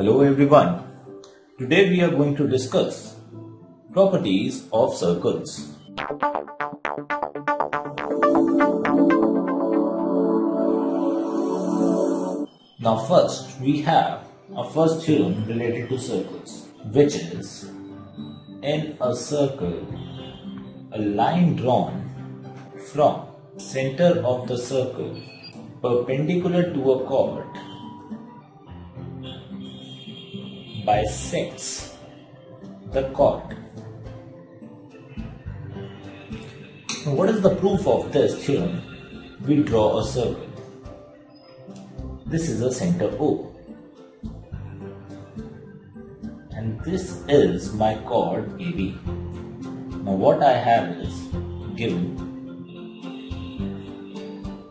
Hello everyone. Today we are going to discuss properties of circles. Now first we have a first theorem related to circles which is in a circle a line drawn from center of the circle perpendicular to a chord bisects the chord. Now what is the proof of this theorem? We draw a circle. This is a center O. And this is my chord AB. Now what I have is given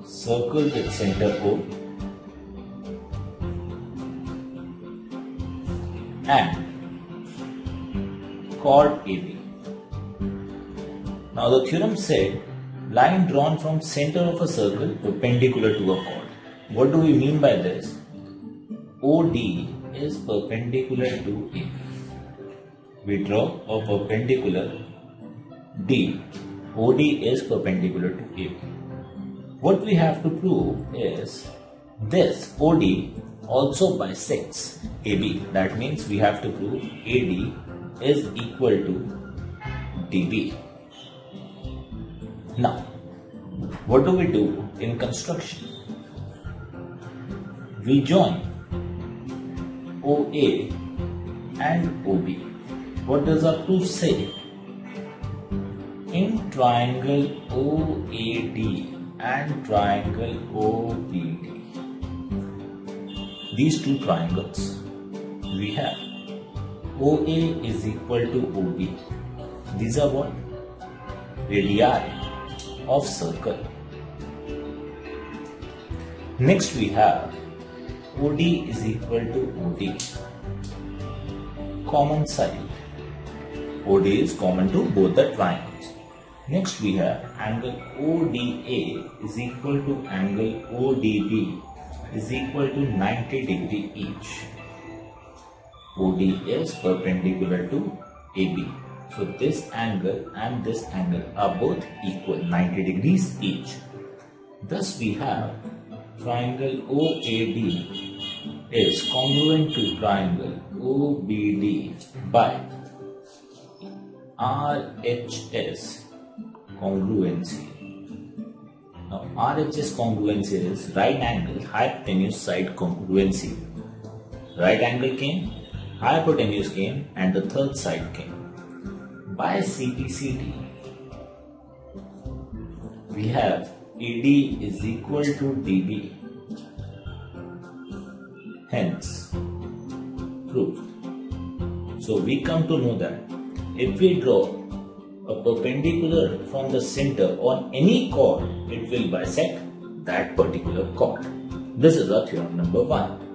circle with center O and chord AB. Now the theorem said line drawn from center of a circle perpendicular to a chord. What do we mean by this? OD is perpendicular to A. We draw a perpendicular D. OD is perpendicular to A. What we have to prove is this OD also bisects AB. That means we have to prove AD is equal to DB. Now, what do we do in construction? We join OA and OB. What does our proof say? In triangle OAD and triangle OBD, these two triangles, we have OA is equal to OB. These are what? Radii of circle. Next we have OD is equal to OD. Common side. OD is common to both the triangles. Next we have angle ODA is equal to angle ODB is equal to 90 degree each. OD is perpendicular to AB. So this angle and this angle are both equal 90 degrees each. Thus we have triangle OAD is congruent to triangle OBD by RHS congruency. Now RHS congruency is right angle hypotenuse side congruency. Right angle came, hypotenuse came and the third side came. By CPCT we have ED is equal to DB. Hence, proved. So we come to know that if we draw a perpendicular from the center on any chord, it will bisect that particular chord. This is our theorem number one.